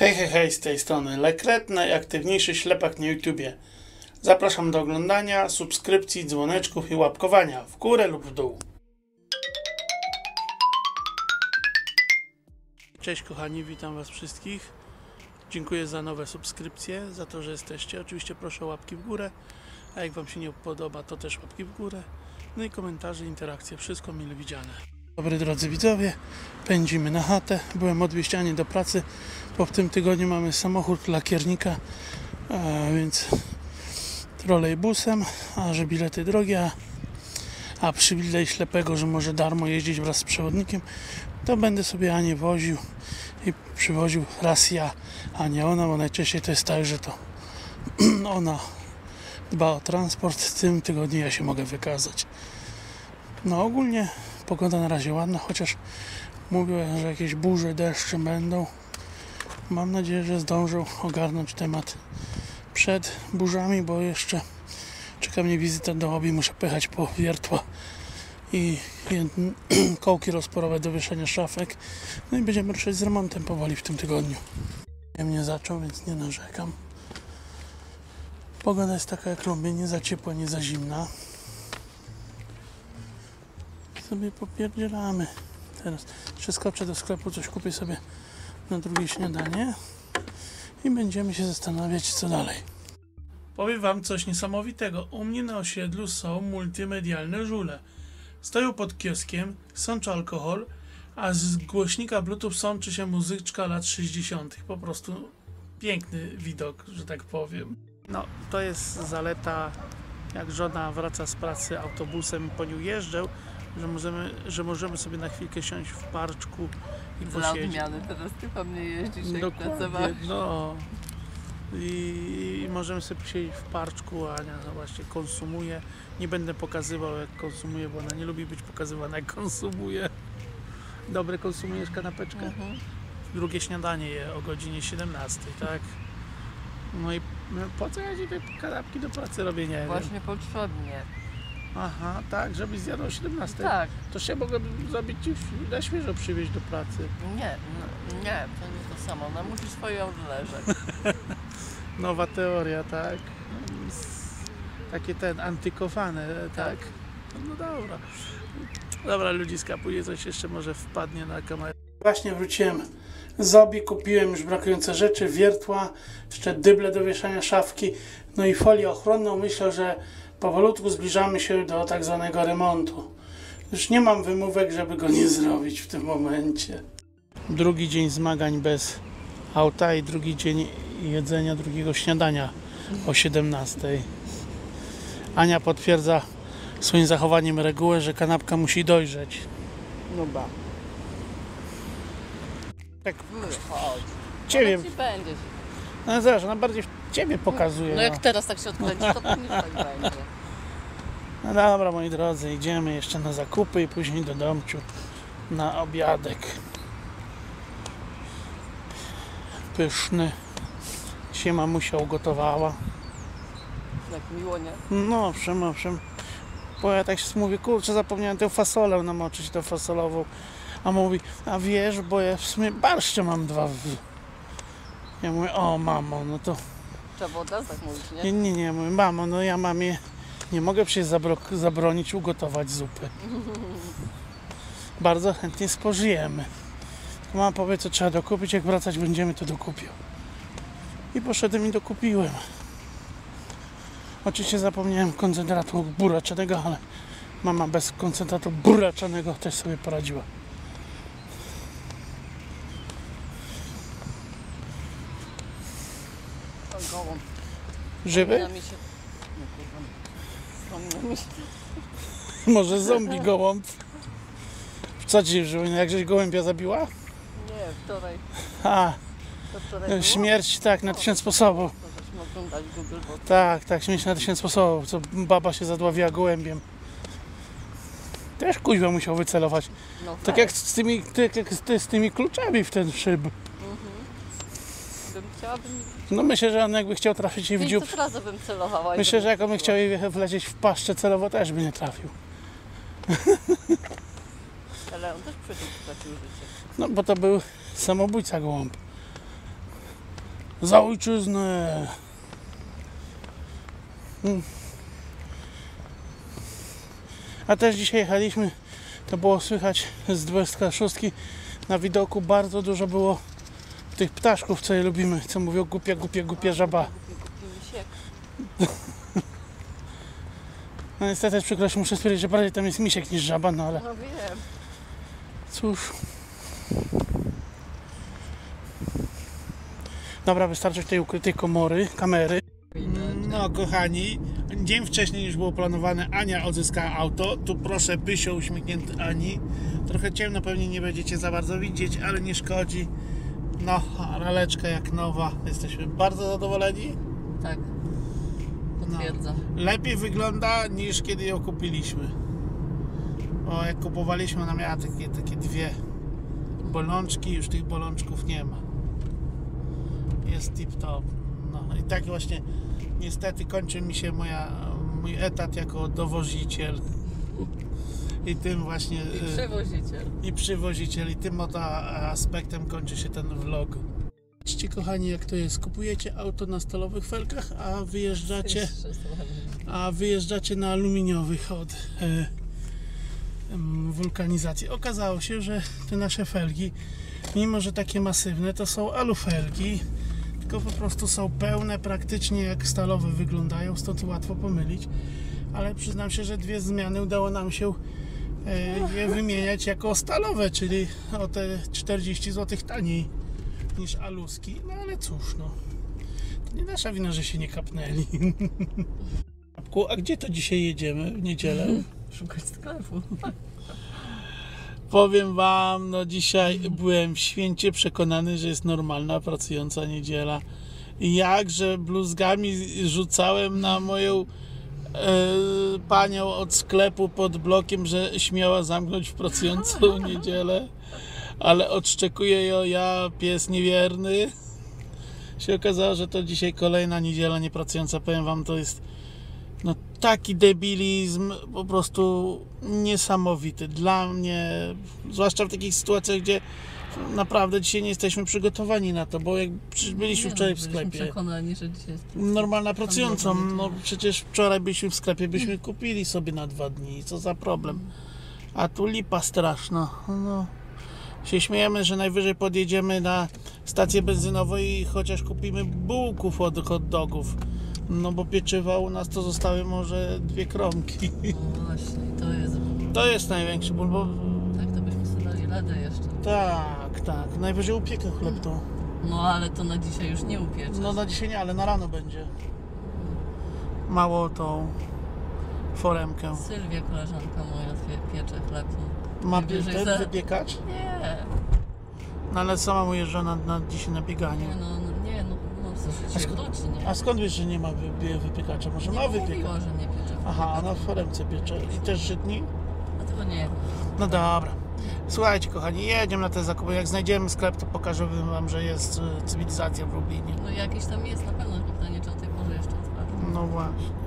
Hej, hej, hej, z tej strony Lekret, najaktywniejszy ślepak na YouTubie. Zapraszam do oglądania, subskrypcji, dzwoneczków i łapkowania w górę lub w dół. Cześć kochani, witam was wszystkich. Dziękuję za nowe subskrypcje, za to, że jesteście. Oczywiście proszę o łapki w górę, a jak wam się nie podoba, to też łapki w górę. No i komentarze, interakcje, wszystko mile widziane. Dobry drodzy widzowie, pędzimy na chatę. Byłem odwieźciany do pracy, bo w tym tygodniu mamy samochód lakiernika, więc trolejbusem, a że bilety drogie, a przywilej ślepego, że może darmo jeździć wraz z przewodnikiem, to będę sobie Anię woził i przywoził raz ja, a nie ona, bo najczęściej to jest tak, że to ona dba o transport, w tym tygodniu ja się mogę wykazać. No ogólnie pogoda na razie ładna, chociaż mówię, że jakieś burze, deszcze będą. Mam nadzieję, że zdążą ogarnąć temat przed burzami, bo jeszcze czeka mnie wizyta do obi. Muszę pojechać po wiertła i kołki rozporowe do wieszenia szafek. No i będziemy ruszać z remontem powoli w tym tygodniu. Ja mnie zaczął, więc nie narzekam. Pogoda jest taka jak lubię, nie za ciepła, nie za zimna. Sobie popierdzielamy. Teraz przeskoczę do sklepu, coś kupię sobie na drugie śniadanie i będziemy się zastanawiać, co dalej. Powiem Wam coś niesamowitego. U mnie na osiedlu są multimedialne żule. Stoją pod kioskiem, sączy alkohol, a z głośnika Bluetooth sączy się muzyczka lat 60. Po prostu piękny widok, że tak powiem. No, to jest zaleta, jak żona wraca z pracy autobusem, po nią jeżdżę, że możemy, że możemy sobie na chwilkę siąść w parczku i Dla odmiany teraz ty po mnie jeździsz, jak Dokładnie, pracowałeś. no. I, I możemy sobie posiedzieć w parczku, a Ania no właśnie konsumuje. Nie będę pokazywał jak konsumuje, bo ona nie lubi być pokazywana jak konsumuje. Dobre konsumujesz kanapeczkę? Mhm. Drugie śniadanie je o godzinie 17, tak? No i po co ja te kanapki do pracy robię, nie wiem. Właśnie potrzebnie. Aha, tak, żebyś zjadł o 17. Tak, To się mogę zrobić ci w- na świeżo przywieźć do pracy. nie, no, nie, to nie to samo. Ona musi swoje odleżeć. Nowa teoria, tak? Takie ten, antykowane, tak? No dobra. Dobra, ludziska, później coś jeszcze może wpadnie na kamerę. Właśnie wróciłem z obi, kupiłem już brakujące rzeczy, wiertła, jeszcze dyble do wieszania szafki, no i folię ochronną. Myślę, że powolutku zbliżamy się do tak zwanego remontu. Już nie mam wymówek, żeby go nie zrobić w tym momencie. Drugi dzień zmagań bez auta i drugi dzień jedzenia drugiego śniadania o 17. Ania potwierdza swoim zachowaniem regułę, że kanapka musi dojrzeć. No ba. Tak, ciebie, ci będzie. No zobacz, ona bardziej w ciebie pokazuje. No jak teraz tak się odkręci, to pewnie tak będzie. No dobra, moi drodzy, idziemy jeszcze na zakupy i później do domciu na obiadek. Pyszny. Dzisiaj mamusia ugotowała. Jak miło, nie? No owszem, owszem. Bo ja tak się mówię, kurczę, zapomniałem tę fasolę namoczyć, tę fasolową. A mówi, a wiesz, bo ja w sumie barszcze mam dwa w... Ja mówię, o mamo, no to... Trzeba było teraz tak mówić, Nie, nie? nie, nie, mówię, mamo, no ja mamie nie mogę przecież zabro- zabronić ugotować zupy. Bardzo chętnie spożyjemy. Tylko mama powie, co trzeba dokupić, jak wracać będziemy, to dokupię. I poszedłem i dokupiłem. Oczywiście zapomniałem koncentratu buraczanego, ale mama bez koncentratu buraczanego też sobie poradziła. To gołąb. Żywy? Wspomina mi się... No kurwa. Wspomina mi się... Może zombie gołąb. Co ci żyły? Jak żeś gołębia zabiła? Nie, wczoraj. A, To wczoraj było? śmierć tak, na tysiąc sposobów. To żeśmy oglądali Google, bo Tak, tak, śmierć na tysiąc sposobów, co baba się zadławiła gołębiem. Też kuźwa musiał wycelować. no Tak jak z tymi, tak jak z, ty, z tymi kluczami w ten szyb. Bym chciałabym... No myślę, że on jakby chciał trafić jej w dziób. 500 razy bym celowała. i Myślę, bym że jak on by chciał jej wlecieć w paszczę celowo, też by nie trafił. Ale on też przecież stracił życie. No bo to był samobójca gołąb. Za ojczyznę! Mm. A też dzisiaj jechaliśmy, to było słychać z 26 na widoku bardzo dużo było tych ptaszków, co je lubimy, co mówią głupia, głupia, głupia żaba. No niestety z przykrością muszę stwierdzić, że bardziej tam jest misiek niż żaba, no ale No wiem. cóż. Dobra, wystarczy tej ukrytej komory, kamery. No kochani, dzień wcześniej niż było planowane Ania odzyskała auto. Tu proszę Pysio uśmiechnięty Ani. Trochę ciemno, pewnie nie będziecie za bardzo widzieć, ale nie szkodzi. No, raleczka jak nowa. Jesteśmy bardzo zadowoleni. Tak. Potwierdzam. Lepiej wygląda niż kiedy ją kupiliśmy. Bo jak kupowaliśmy, ona miała takie, takie dwie bolączki, już tych bolączków nie ma. Jest tip top. No i tak właśnie niestety kończy mi się moja, mój etat jako dowoziciel. I tym właśnie I y, przewoziciel. i przywoziciel i tym oto aspektem kończy się ten vlog. Patrzcie kochani jak to jest, kupujecie auto na stalowych felkach, a wyjeżdżacie a wyjeżdżacie na aluminiowych od e, wulkanizacji. Okazało się, że te nasze felgi, mimo że takie masywne, to są alufelgi, tylko po prostu są pełne, praktycznie jak stalowe wyglądają, stąd łatwo pomylić. Ale przyznam się, że dwie zmiany udało nam się e, je wymieniać jako stalowe, czyli o te 40 zł taniej niż aluski. No ale cóż, no. To nie nasza wina, że się nie kapnęli. A gdzie to dzisiaj jedziemy w niedzielę? Szukać sklepu. Powiem wam, no dzisiaj byłem święcie przekonany, że jest normalna, pracująca niedziela. Jakże bluzgami rzucałem na moją e, panią od sklepu pod blokiem, że śmiała zamknąć w pracującą niedzielę. Ale odszczekuję ją ja, pies niewierny. Się okazało, że to dzisiaj kolejna niedziela niepracująca. Powiem wam, to jest no taki debilizm po prostu niesamowity dla mnie, zwłaszcza w takich sytuacjach, gdzie naprawdę dzisiaj nie jesteśmy przygotowani na to, bo jak byliśmy Nie, wczoraj no, w sklepie, przekonani, że dzisiaj jest normalna pracującą, Handlowa no przecież wczoraj byliśmy w sklepie, byśmy kupili sobie na dwa dni, co za problem, a tu lipa straszna, no się śmiejemy, że najwyżej podjedziemy na stację benzynową i chociaż kupimy bułków od hot dogów, no bo pieczywa u nas to zostały może dwie kromki. No właśnie, to jest. To jest największy ból, bo radę jeszcze. tak, tak, najwyżej upiekę chleb to. No ale to na dzisiaj już nie upiecze. No na dzisiaj nie, ale na rano będzie. Mało tą foremkę. Sylwia, koleżanka moja, pie- piecze chleb. Ma ten za- wypiekacz? Nie, No ale sama mu jeżdża na, na, dzisiaj na bieganiu. nie no, no, nie no, no w sensie A skąd- wróci, nie? A skąd wiesz, że nie ma wy, wypiekacza? Może nie ma mówiła, wypiekacz? że nie piecze. Aha, na foremce piecze. I też żydni? A tego nie. No dobra. Słuchajcie kochani, jedziemy na te zakupy. Jak znajdziemy sklep, to pokażę wam, że jest y, cywilizacja w Lublinie. No jakiś tam jest na pewno, pytanie, czy o tej porze jeszcze otwarty. No właśnie.